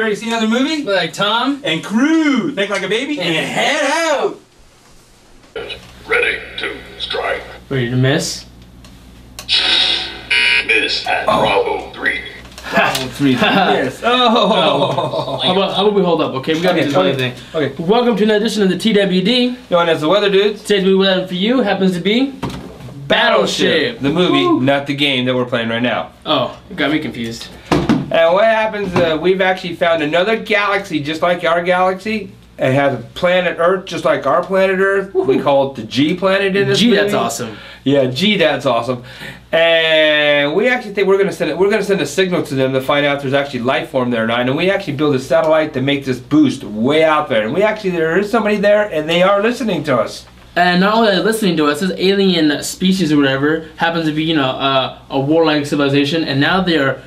ready to see another movie? Like Tom. And crew, think like a baby, and, And head out. Ready to strike. Ready to miss? Miss at oh. Bravo 3. Three, yes. Oh. oh. How about, how about we hold up, okay? We gotta Okay, do this one okay, thing. okay. Welcome to another edition of the TWD. Known as the Whether Dudes. Today's movie we have for you happens to be Battleship. The movie, Woo. not the game that we're playing right now. Oh, got me confused. And what happens, uh, we've actually found another galaxy just like our galaxy. It has a planet Earth just like our planet Earth. We call it the G planet in this G, movie. that's awesome. Yeah, G, that's awesome. And we actually think we're gonna send it. We're gonna send a signal to them to find out if there's actually life form there or not. And we actually build a satellite to make this boost way out there. And we actually there is somebody there, and they are listening to us. And not only are they listening to us, this alien species or whatever happens to be, you know, uh, a warlike civilization, and now they are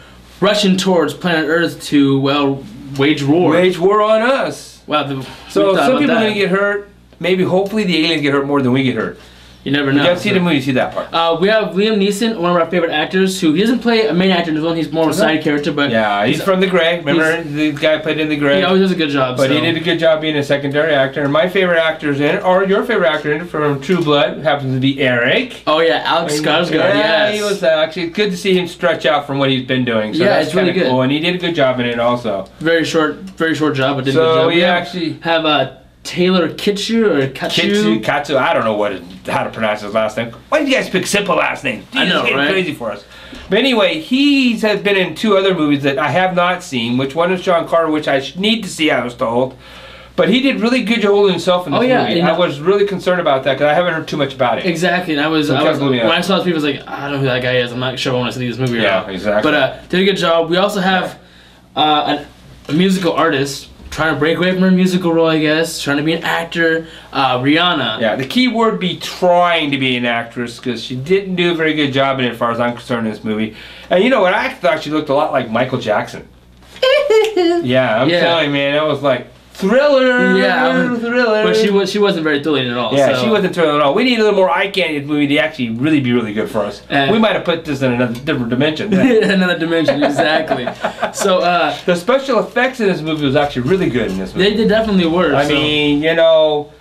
rushing towards planet Earth to, well, wage war. Wage war on us. Wow, the, So some people are gonna get hurt. Maybe, hopefully, the aliens get hurt more than we get hurt. You never know. You gotta see the movie, you see that part. Uh, we have Liam Neeson, one of our favorite actors, who he doesn't play a main actor in this one. He's more of a side character, but Yeah, he's from The Grey. Remember the guy played in The Grey. he always does a good job. But so. he did a good job being a secondary actor. And my favorite actors in it, or your favorite actor in it from True Blood, happens to be Eric. Oh yeah, Alex Skarsgård. Yeah, yes. he was uh, actually good to see him stretch out from what he's been doing. So Yeah, that's it's really good. Cool. And he did a good job in it also. very short, very short job, but did a So good job. So we have, actually- have uh, Taylor Kitsch or Kitsu, Katsu. Katsu, I don't know what it, how to pronounce his last name. Why did you guys pick simple last names? I know, getting right? crazy for us. But anyway, he has been in two other movies that I have not seen. Which one is John Carter, which I need to see. I was told. But he did really good job holding himself in this Oh, yeah, movie. and- I was really concerned about that because I haven't heard too much about it. Exactly, and I was, So I was when Lee, I saw this, people was like, I don't know who that guy is. I'm not sure I want to see this movie. Yeah, not. exactly. But uh, did a good job. We also have uh, an, a musical artist trying to break away from her musical role, I guess, trying to be an actor. Uh, Rihanna. Yeah, the key word be trying to be an actress because she didn't do a very good job in it, as far as I'm concerned, in this movie. And you know what? I thought she looked a lot like Michael Jackson. yeah, I'm Yeah. telling you, man, that was like thriller. Yeah, thriller. But she was she wasn't very thrilling at all. Yeah, so. she wasn't thrilling at all. We need a little more eye candy in this movie to actually really be really good for us. Uh, we might have put this in another different dimension. another dimension, exactly. so uh, the special effects in this movie was actually really good in this movie. they, they definitely were. I so. mean, you know,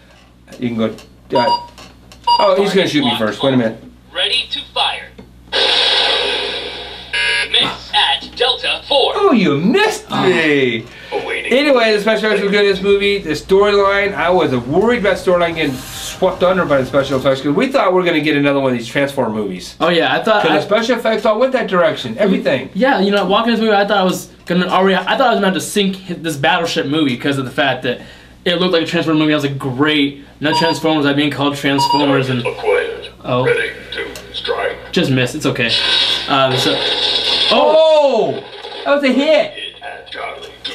you can go. Uh, oh, he's gonna shoot me first. Wait a minute. Ready to fire. Miss at Delta 4. Oh, you missed me. Awaiting. Anyway, the special effects were good in this movie. The storyline, I was worried about storyline getting swept under by the special effects because we thought we were gonna get another one of these Transform movies. oh yeah, I thought. Because the special effects all went that direction. Everything. yeah, you know, walking this movie, I thought I was gonna already. I thought I was gonna have to sink this battleship movie because of the fact that it looked like a Transformers movie. I was like, great, no Transformers. I'm being called Transformers and Acquired. Oh. Ready to strike. just missed. It's okay. Um, so, oh, Oh, that was a hit. Hit Charlie 2.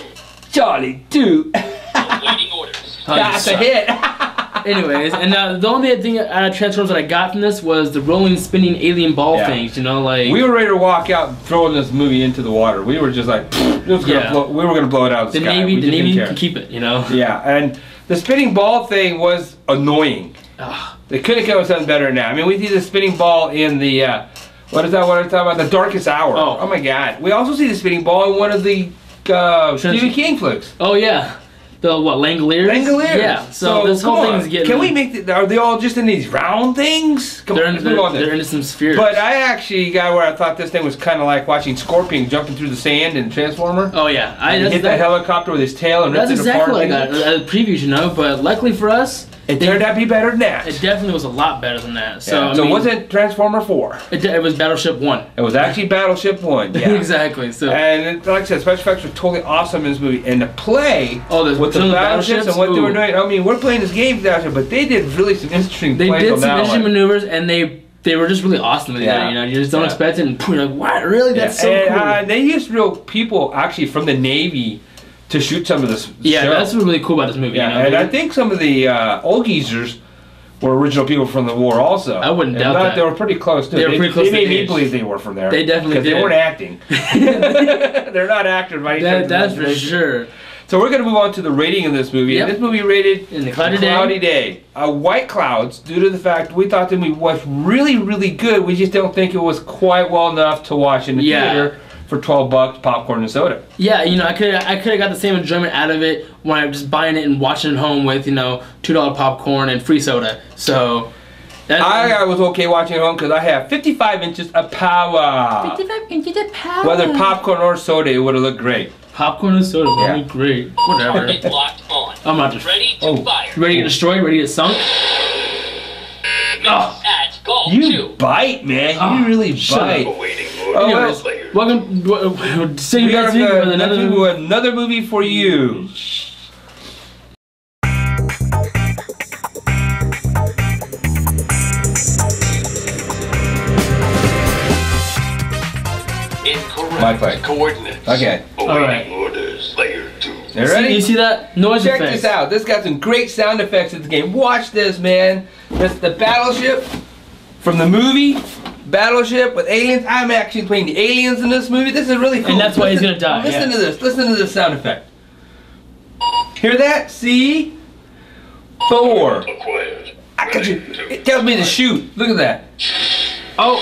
Charlie, two. Awaiting orders. you That's a hit. Anyways, and uh, the only thing out of Transformers that I got from this was the rolling, spinning alien ball Yeah. things. You know, like we were ready to walk out and throw this movie into the water. We were just like, it was gonna Yeah. blow, we were gonna blow it out of the, the sky. Navy. We The didn't Navy can keep it. You know. Yeah, and the spinning ball thing was annoying. Ugh. They could have come with something better now. I mean, we see the spinning ball in the uh, what is that? What I'm talking about? The Darkest Hour. Oh. my God! We also see the spinning ball in one of the uh, Stephen King flicks. Oh yeah, the what Langoliers? Langoliers. Yeah. So, this whole come thing's on. getting. Can we make? The, are they all just in these round things? Come They're, on, in, move on they're, they're into some spheres. But I actually got where I thought this thing was kind of like watching Scorpion jumping through the sand in Transformer. oh yeah, I hit that that, helicopter with his tail and that's ripped it exactly apart. like that. Uh, previews, you know. But luckily for us, It turned out to be better than that. it definitely was a lot better than that. So Yeah. So mean, it wasn't Transformer 4. It, it was Battleship One. It was actually Battleship 1. Yeah. exactly. So And it- like I said, special effects were totally awesome in this movie. And the play Oh, the- with the the battleships and battleships? what they were doing. I mean, we're playing this game, Battleship, but they did really some interesting they did some interesting one. maneuvers, and they they were just really awesome. with Yeah. it, You know, you just don't Yeah. expect it, and you're like, what? Really? Yeah. That's so and, cool. uh, they used real people actually from the Navy to shoot some of this. yeah, show. that's what's really cool about this movie. Yeah, you know? and They- I think some of the uh, old geezers were original people from the war also. I wouldn't If doubt that. They were pretty close too. They were pretty close They made me age. believe they were from there. They definitely because they weren't acting. They're not actors by any that, that's for sure. So we're going to move on to the rating of this movie. Yep. And this movie rated In the cloudy day. Cloudy Day. Uh, white clouds, due to the fact we thought the movie was really, really good. We just don't think it was quite well enough to watch in the Yeah. theater for 12 bucks, popcorn and soda. Yeah, you know, I could I could have got the same enjoyment out of it when I'm just buying it and watching it home with you know two dollar popcorn and free soda. So I, I was okay watching at home because I have 55 inches of power. 55 inches of power. Whether popcorn or soda, it would have looked great. popcorn and soda would Yeah. be great. Whatever. Target locked on. I'm not just Ready to Oh. fire. ready to get destroyed, ready to get sunk. Miss Oh. at You two. bite, man. Oh, you ah, really shut up. bite. Awaiting Oh, orders. Anyways, Player. welcome. w- w- See you We are guys week gonna- with another. next week with another movie for you. Incorrect. My fight. Coordinates. Okay. Alright. orders. Player two. You See, ready? you see that noise Check effect? this out. This got some great sound effects in the game. Watch this, man. That's the battleship from the movie. Battleship with aliens. I'm actually playing the aliens in this movie. This is really cool. And that's why he's gonna die, Listen yeah. to this. Listen to this sound effect. Hear that? See? Four. I got you. It tells me to shoot. Look at that. Oh,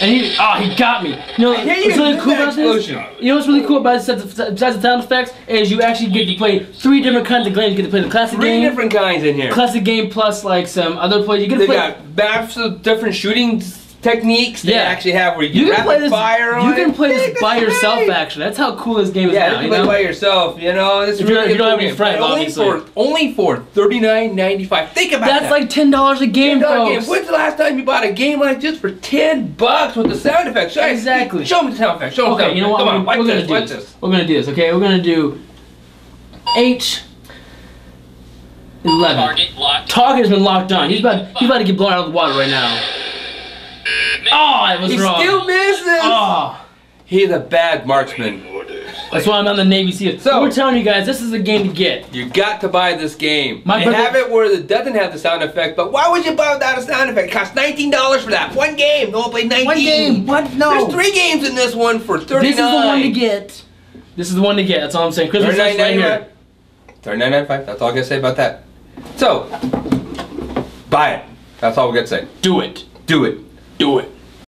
and he, oh, he got me. You know, Yeah, what's really cool about this? You know what's really cool about this, besides the sound effects, is you actually get to play three different kinds of games. You get to play the classic Three game, different kinds in here. classic game plus like some other plays. You get to They play. got maps of different shooting techniques they Yeah. actually have where you, you can can play this. fire on You can play this by yourself. great. Actually, that's how cool this game is Yeah, now. you You can know? play by yourself. You know, it's If you don't- really you don't good have any friends, only obviously. for only for thirty nine ninety five. Think about that. That's that. like ten dollars a game, $10 folks. game. When's the last time you bought a game like this for ten bucks with the sound effects? Show- Exactly. Show me the sound effects. Show me the Okay, sound you know what? effects. Come on, we're, watch we're gonna do Watch this. this. We're gonna do this. Okay, we're gonna do eight, eleven. Target locked. Target has been locked on. He's about he's about to get blown out of the water right now. Oh, I was He wrong. still misses. Oh, He's a bad marksman. That's why I'm on the Navy SEAL. So- we're telling you guys, this is the game to get. You got to buy this game. My they have it where it doesn't have the sound effect, but why would you buy without a sound effect? It costs nineteen dollars for that one game. No one played nineteen. What? No. There's three games in this one for thirty nine. This is the one to get. This is the one to get. That's all I'm saying. Christmas right here. five. Thirty nine ninety five. That's all I gotta say about that. So, buy it. That's all we gotta say. Do it. Do it. Do it.